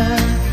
love